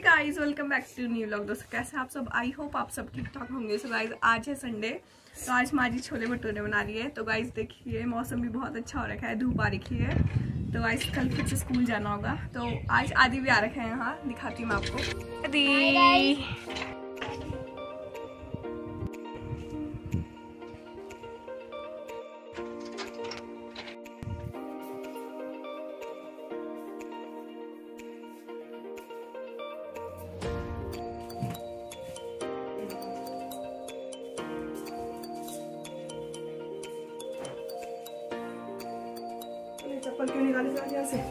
Guys welcome back to new vlog दोस्तों, कैसे आप सब? आई होप आप सब ठीक ठाक होंगे। सो गाइस आज है संडे तो आज माजी छोले भटूरे बना रही है। तो गाइस देखिए, मौसम भी बहुत अच्छा हो रखा है, धूप आ रखी है। तो गाइस कल फिर से स्कूल जाना होगा। तो आज आदि भी आ रखे हैं यहाँ, दिखाती हूँ मैं आपको। चप्पल क्यों निकाली यहाँ से?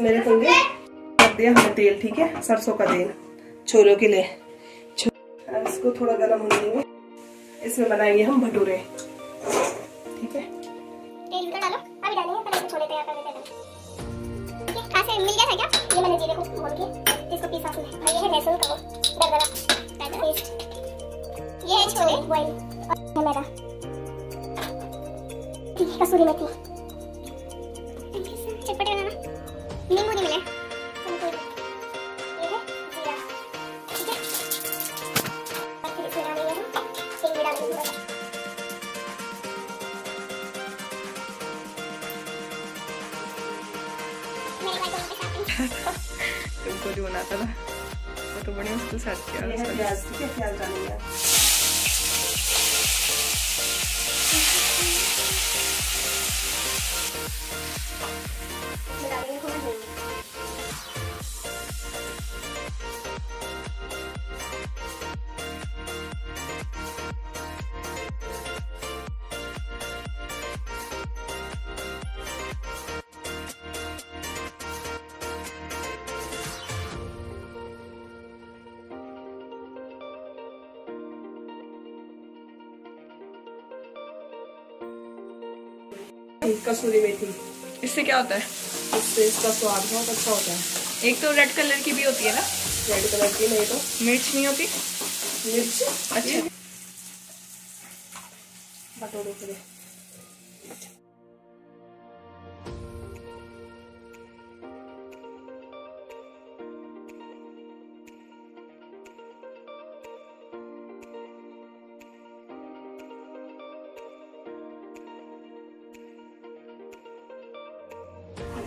मेरे होंगे दिया हमने तेल ठीक है? सरसों का तेल। छोलों के लिए। इसको थोड़ा गर्म होने देंगे। इसमें बनाएँगे हम भटूरे। ठीक है? तेल डालो। अभी डालेंगे पहले छोले तैयार कर लेते हैं कहाँ से? मिल गया था क्या? ये मैंने जीरे को बोल के इसको पीसा और ये है लहसुन का दरदरा पेस्ट ये है छोले। बॉईल और मैदा कसूरी मेथी। तुमको जो बनाता था वो तो बढ़िया मुश्किल साथ किया डालेंगे कसूरी मेथी। इससे क्या होता है? इससे इसका स्वाद बहुत अच्छा होता है। एक तो रेड कलर की भी होती है ना? रेड कलर की नहीं तो। मिर्च नहीं होती? मिर्च? अच्छा। भटोरे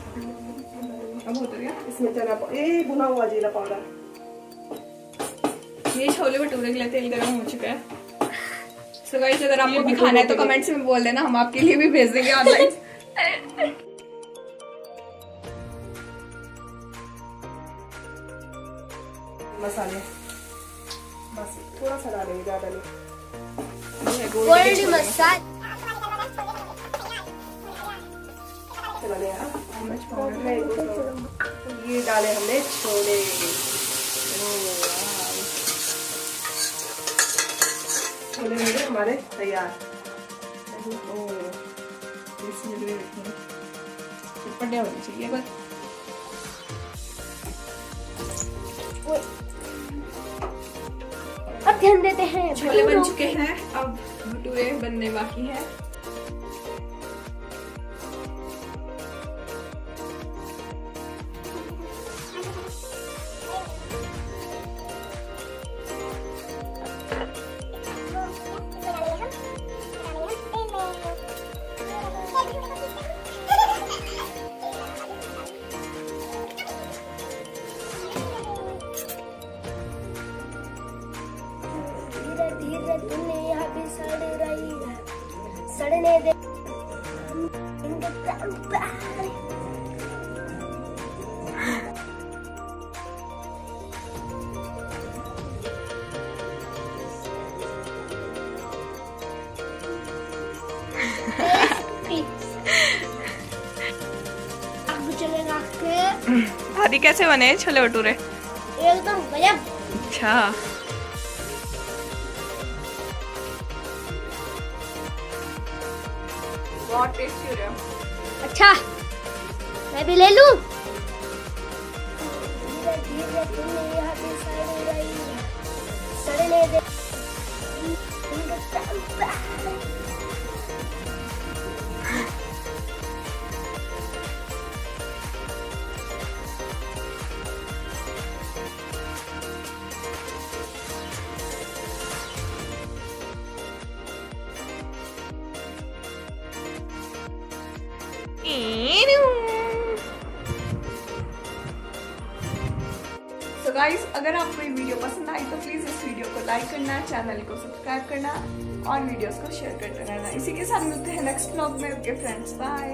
अब हो गया इसमें चना ये भुना हुआ जीरा पाउडर। ये छोले भटूरे के लिए तेल गर्म हो चुका है। सो गाइस अगर आपको भी खाना है तो कमेंट्स में बोल देना हम आपके लिए भी भेज देंगे ऑनलाइन मसाले। बस थोड़ा सा डालेंगे ज़्यादा नहीं। गोल्ड मसाला। ये डाले हमने छोले। छोले मेरे हमारे तैयार। होने चाहिए बस। अब ध्यान देते हैं। छोले बन चुके हैं। अब भटूरे बनने बाकी है। दे कैसे बने छोले भटूरे? एकदम गजब। अच्छा। बहुत टेस्टी हो रहा है अच्छा मैं भी ले लूँ? तो गाइज़ अगर आपको ये वीडियो पसंद आई तो प्लीज़ इस वीडियो को लाइक करना चैनल को सब्सक्राइब करना और वीडियोस को शेयर करते रहना। इसी के साथ मिलते हैं नेक्स्ट ब्लॉग में ओके फ्रेंड्स बाय